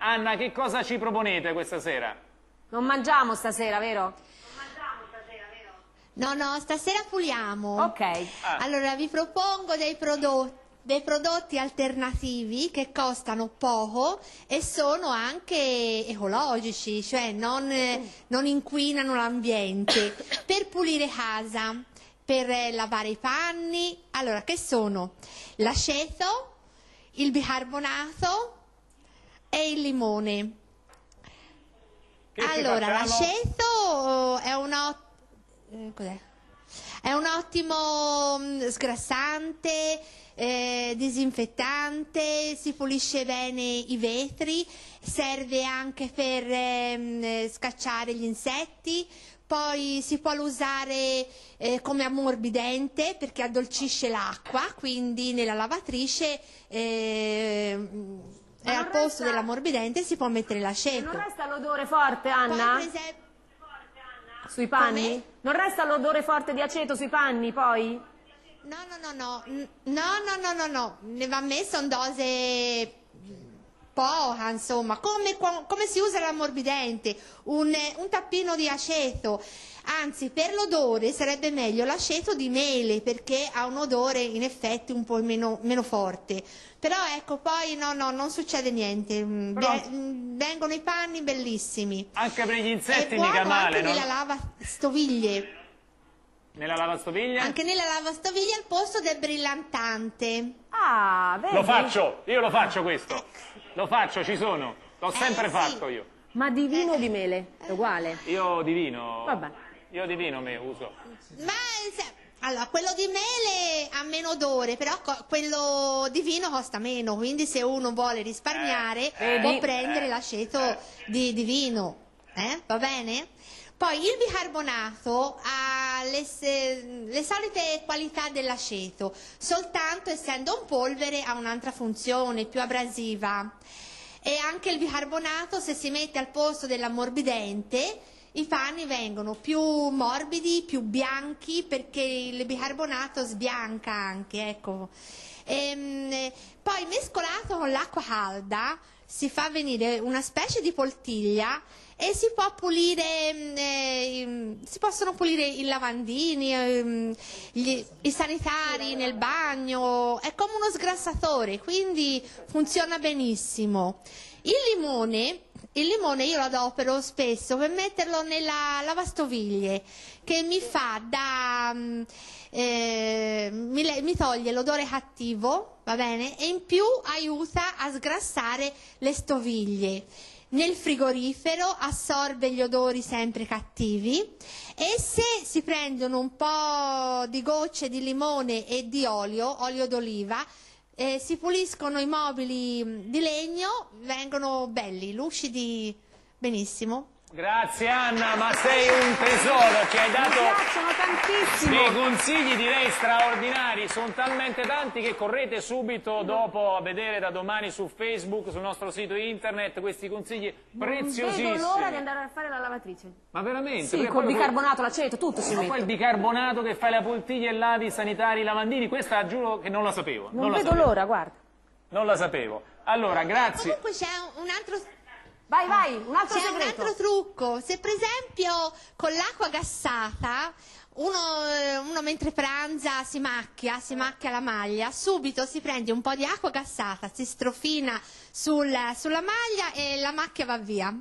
Anna, che cosa ci proponete questa sera? Non mangiamo stasera, vero? No, no, stasera puliamo. Ok. Ah. Allora vi propongo dei prodotti, dei prodotti alternativi che costano poco e sono anche ecologici, cioè non, non inquinano l'ambiente. Per pulire casa, per lavare i panni, allora che sono? L'aceto, il bicarbonato e il limone. Che allora, l'aceto è un, ot- eh? È un ottimo mm, sgrassante, eh, disinfettante, si pulisce bene i vetri, serve anche per eh, scacciare gli insetti, poi si può usare eh, come ammorbidente perché addolcisce l'acqua, quindi nella lavatrice ehm, e al non posto resta- dell'ammorbidente si può mettere Non l'aceto. resta l'odore forte, Poi, Anna? per esempio, Sui panni? Non resta l'odore forte di aceto sui panni, poi? No, no, no, no, no, no, no, no, no, ne va messo in dose poca, insomma, come, come si usa l'ammorbidente, un, un tappino di aceto, anzi per l'odore sarebbe meglio l'aceto di mele perché ha un odore in effetti un po' meno, meno forte, però ecco poi no, no, non succede niente, Mm, Però- mm, vengono i panni bellissimi. Anche per gli insetti mica male, anche no? nella lavastoviglie. Nella lavastoviglie? Anche nella lavastoviglie al posto del brillantante. Ah, vedi? Lo faccio, io lo faccio questo. Lo faccio, ci sono. L'ho sempre Eh, sì. fatto io. Ma di vino o di mele? È uguale. Io di vino. Vabbè. Io di vino me uso. Ma allora, quello di mele ha meno odore, però quello di vino costa meno, quindi se uno vuole risparmiare Eh, può vedi? prendere Eh, l'aceto eh. di, di vino. Eh? Va bene? Poi il bicarbonato ha le, le solite qualità dell'aceto, soltanto essendo un polvere ha un'altra funzione più abrasiva. E anche il bicarbonato, se si mette al posto dell'ammorbidente, i panni vengono più morbidi, più bianchi, perché il bicarbonato sbianca anche, ecco. Ehm, eh, poi mescolato con l'acqua calda si fa venire una specie di poltiglia e si pulire, mm, eh, mm, si possono pulire i lavandini, ehm, gli- i sanitari nel bagno, è come uno sgrassatore, quindi funziona benissimo. Il limone, il limone io lo adopero spesso per metterlo nella lavastoviglie, che mi fa da... mm, eh, mi, toglie l'odore cattivo, va bene? E in più aiuta a sgrassare le stoviglie. Nel frigorifero assorbe gli odori sempre cattivi e se si prendono un po' di gocce di limone e di olio, olio d'oliva, eh, si puliscono i mobili di legno, vengono belli, lucidi, benissimo. Grazie Anna, ma sei un tesoro, ci hai Mi dato piacciono tantissimo. dei consigli direi straordinari, sono talmente tanti che correte subito dopo a vedere da domani su Facebook, sul nostro sito internet questi consigli Non preziosissimi. vedo l'ora di andare a fare la lavatrice. Ma veramente? Sì, Perché col poi- bicarbonato, l'aceto, tutto si Ma poi mette. il bicarbonato che fai la poltiglia e lavi i sanitari, i lavandini, questa giuro che non la sapevo. Non, la vedo sapevo. l'ora, guarda. Non la sapevo. Allora, grazie. Comunque c'è un altro Vai, vai, un altro C'è un segreto. altro trucco, se per esempio con l'acqua gassata uno, uno mentre pranza si macchia, si macchia la maglia, subito si prende un po' di acqua gassata, si strofina sul- sulla maglia e la macchia va via.